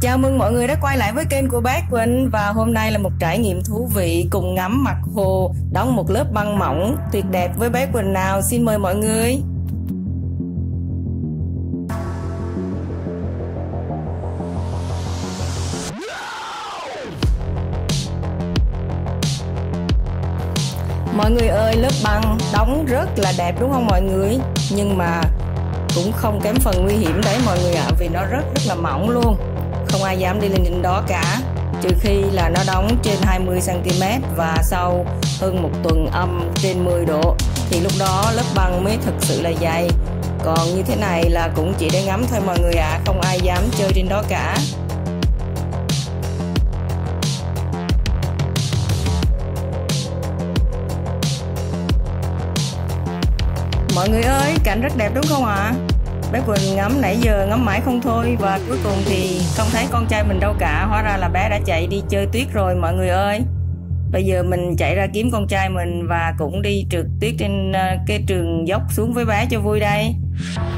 Chào mừng mọi người đã quay lại với kênh của bác Quỳnh. Và hôm nay là một trải nghiệm thú vị cùng ngắm mặt hồ đóng một lớp băng mỏng tuyệt đẹp với bác Quỳnh nào. Xin mời mọi người. Mọi người ơi lớp băng đóng rất là đẹp đúng không mọi người? Nhưng mà cũng không kém phần nguy hiểm đấy mọi người ạ à, vì nó rất rất là mỏng luôn không ai dám đi lên đỉnh đó cả trừ khi là nó đóng trên 20 cm và sau hơn một tuần âm trên 10 độ thì lúc đó lớp băng mới thực sự là dày còn như thế này là cũng chỉ để ngắm thôi mọi người ạ à, không ai dám chơi trên đó cả Mọi người ơi, cảnh rất đẹp đúng không ạ? À? Bé Quỳnh ngắm nãy giờ ngắm mãi không thôi và cuối cùng thì không thấy con trai mình đâu cả. Hóa ra là bé đã chạy đi chơi tuyết rồi, mọi người ơi. Bây giờ mình chạy ra kiếm con trai mình và cũng đi trượt tuyết trên ờ, cái trường dốc xuống với bé cho vui đây.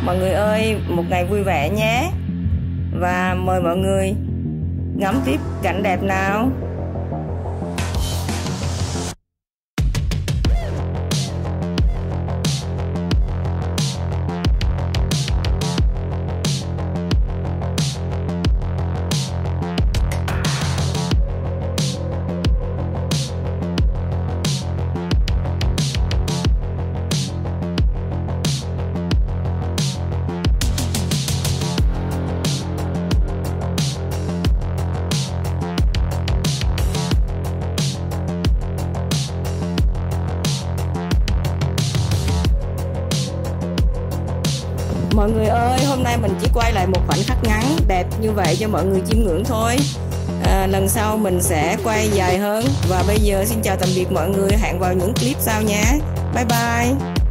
Mọi người ơi, một ngày vui vẻ nhé. Và mời mọi người ngắm tiếp cảnh đẹp nào. Mọi người ơi hôm nay mình chỉ quay lại một khoảnh khắc ngắn đẹp như vậy cho mọi người chiêm ngưỡng thôi. À, lần sau mình sẽ quay dài hơn. Và bây giờ xin chào tạm biệt mọi người. Hẹn vào những clip sau nhé. Bye bye.